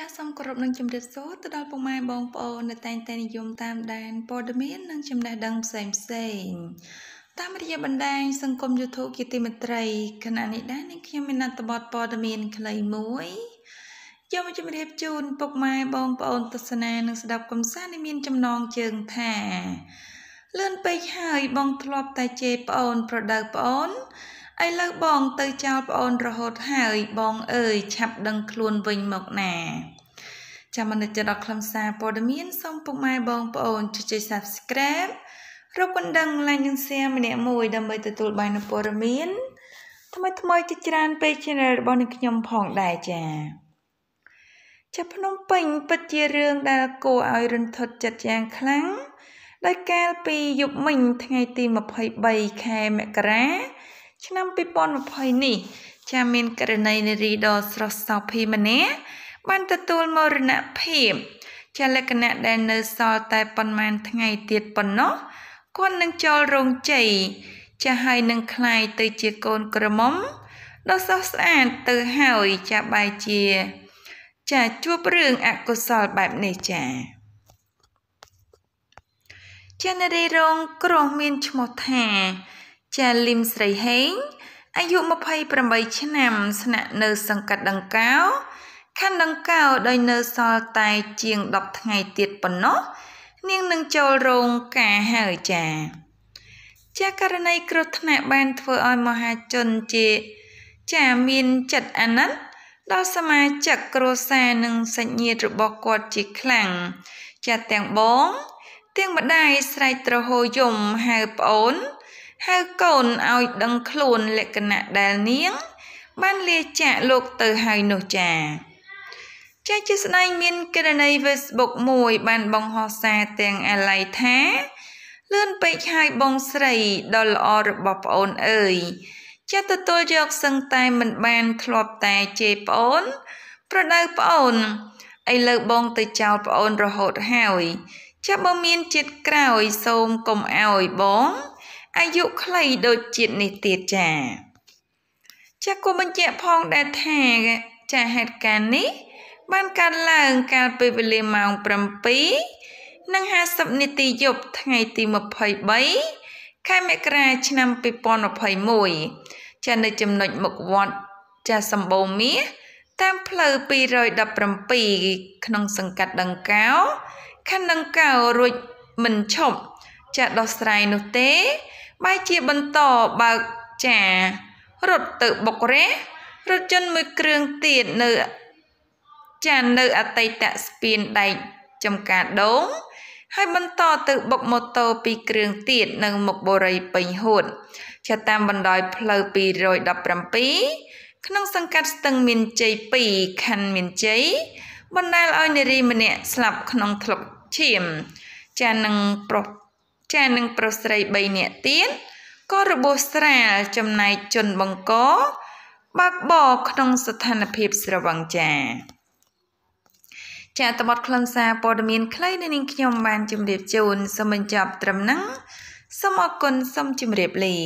ចាសសូមគោរពនឹងជម្រាបសួរទៅដល់ពុកម៉ែបងប្អូននៅតែងតែនិយមតាមដានព័ត៌មាននិងចំណេះដឹងផ្សេងផ្សេងតាមរយៈបណ្ដាញសង្គម YouTube ជាទីមេត្រីខណៈនេះដែរនឹងខ្ញុំមានអត្ថបទព័ត៌មានខ្លីមួយយកមកជម្រាបជូនពុកម៉ែបងប្អូនទស្សនានិងស្ដាប់កំសាន្តមានចំណងជើងថាលឿនពេកហើយបងធ្លាប់តែជេរប្អូនប្រដៅប្អូន ឥឡូវបងទៅចោលប្អូនរហូតហើយបងអើយឆាប់ដឹងខ្លួនវិញមកណាចាំមនុស្សចិត្តដល់ខ្លឹមសារព័ត៌មានសូមពុកម៉ែបងប្អូនជួយ Subscribe រកបណ្ដឹង like និង share ម្នាក់មួយដើម្បីទទួលបាននូវព័ត៌មានថ្មីថ្មីជាច្រើនពេក Channel របស់នឹងខ្ញុំផងដែរចា៎ចាប់ភ្នំពេញពិតជារឿងដែលគួរឲ្យរន្ធត់ចិត្តយ៉ាងខ្លាំងដោយកាលពីយប់មិញថ្ងៃទី23ខែមករា ឆ្នាំ2020នេះចាមានករណីនារីដ៏ស្រស់សោភីម្នាក់បានទទួលមរណភាពជាលក្ខណៈដែលនៅសល់តែប៉ុន្មានថ្ងៃទៀតប៉ុណ្ណោះគាត់នឹងចូលរោងជ័យចាហើយនឹងคลายទៅជាកូនក្រមុំដ៏ស្រស់ស្អាតទៅហើយចាបែជា ចាជួបរឿងអកុសលបែបនេះចាចានារីរងគ្រោះមានឈ្មោះថា ចាលឹមស្រីហេងអាយុ28ឆ្នាំស្នាក់នៅសង្កាត់ដង្កោខណ្ឌដង្កោដោយនៅសល់តែជាង10ថ្ងៃទៀតប៉ុណ្ណោះនាងនឹងចូលរោងការហើយចាចាករណីគ្រោះថ្នាក់បានធ្វើឲ្យមហាជនជាចាមានចិត្តអាណិតដល់សមាជិកគ្រួសារនិងសាច់ញាតិរបស់គាត់ជាខ្លាំងចាទាំងបងទាំងម្ដាយស្រែកទ្រហោយំហៅប្អូន ហៅកូនឲ្យដឹងខ្លួនលក្ខណៈដែលនាង បានលាចាកលោកទៅហើយនោះចាចាជាស្ដែងមានករណី Facebook មួយ បានបង្ហោះសារទាំងអាឡ័យថាលឿនពេកហើយបងស្រីដ៏ល្អរបស់ប្អូនអើយចាទទួលយកសឹងតែមិនបានធ្លាប់តែជេរប្អូន ប្រដៅប្អូនឥឡូវបងទៅចោលប្អូនរហូតហើយចាបើមានចិត្តក្រោយ សូមកុំអោយបង អាយុខ្លីដូចជាតិនេះទៀតចាចាគូបញ្ជាក់ផងដែរថាចាហេតុការណ៍នេះ បានកើតឡើងកាលពីវេលាម៉ោង7និង50នាទីយប់ថ្ងៃទី23ខែមករាឆ្នាំ2021ចានៅចំណុចមុខវត្តចាសម្បូរមាសតាមផ្លូវ217ក្នុងសង្កាត់ដង្កោខណ្ឌដង្កោរួចមិនឈប់ចាដោះស្រាយនោះទេ បែរជាបន្តបើកចារត់ទៅបុករះរថយន្តមួយគ្រឿងទៀតនៅចានៅអតីតស្ពានដែកចំការដងហើយបន្តទៅបុកម៉ូតូពីរគ្រឿងទៀតនៅមុខបូរីពេញហួតចាតាមបណ្ដោយផ្លូវ217ក្នុងសង្កាត់ស្ទឹងមានជ័យ2ខណ្ឌមានជ័យបណ្ដាលឲ្យនារីម្នាក់ស្លាប់ក្នុងថ្លុកឈាមចានឹងប្រុស ចានឹងប្រុសស្រី3នាក់ទៀតក៏របួសស្រាលចំណែកជនបង្កបើកបរក្នុងស្ថានភាពស្រវឹងចាចាតបតខ្លឹមសារព័ត៌មានខ្លីនៃនាងខ្ញុំបានជម្រាបជូនសូមបញ្ចប់ត្រឹមហ្នឹងសូមអរគុណសូមជម្រាបលា